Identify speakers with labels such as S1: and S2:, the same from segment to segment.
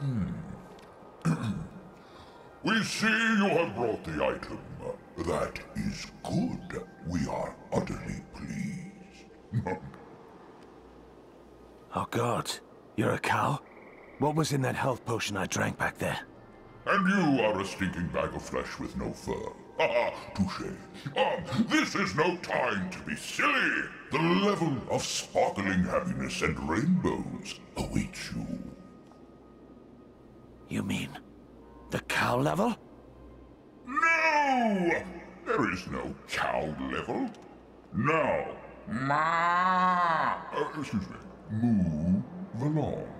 S1: We see you have brought the item. That is good. We are utterly pleased.
S2: Oh god, you're a cow? What was in that health potion I drank back there?
S1: and you are a stinking bag of flesh with no fur. Ha, touche. Um, this is no time to be silly. The level of sparkling happiness and rainbows awaits you.
S2: You mean the cow level?
S1: No! There is no cow level. No. ma. Uh, excuse me. Move along.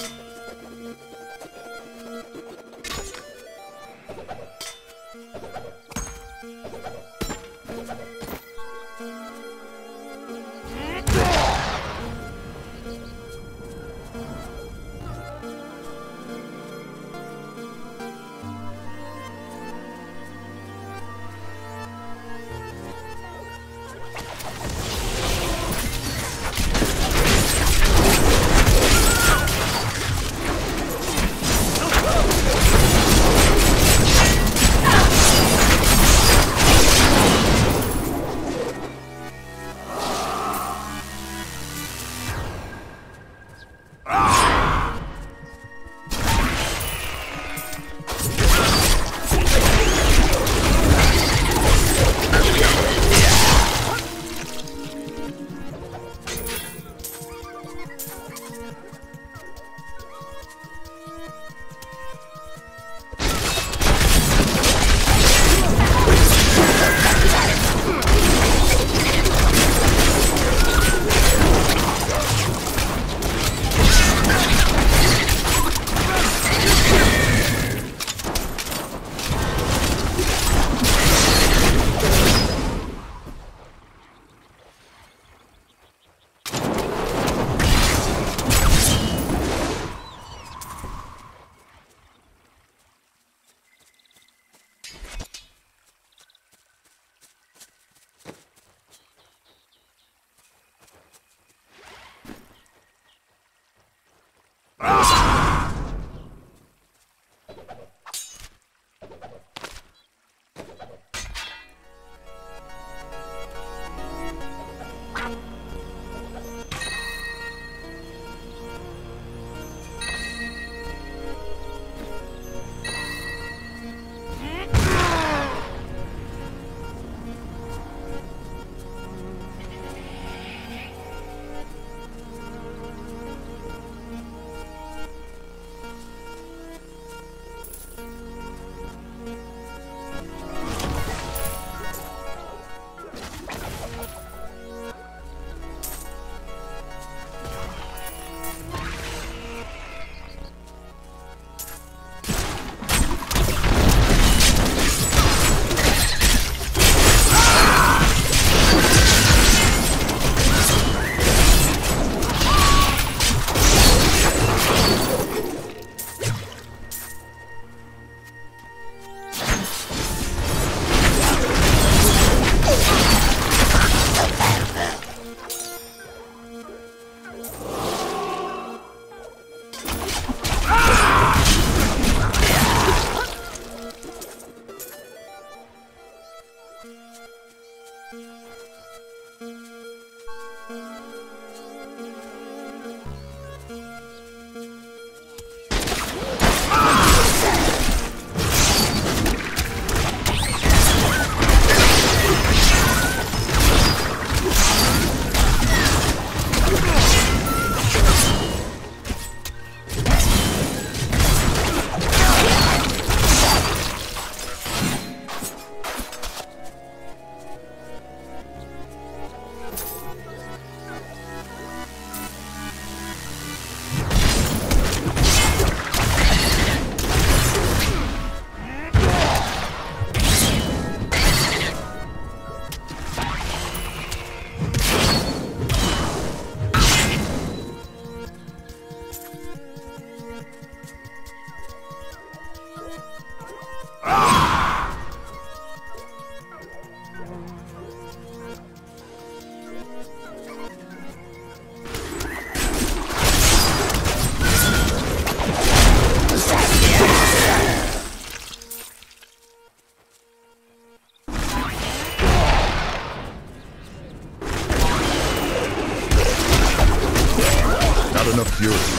S2: fury.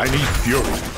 S2: I need fury.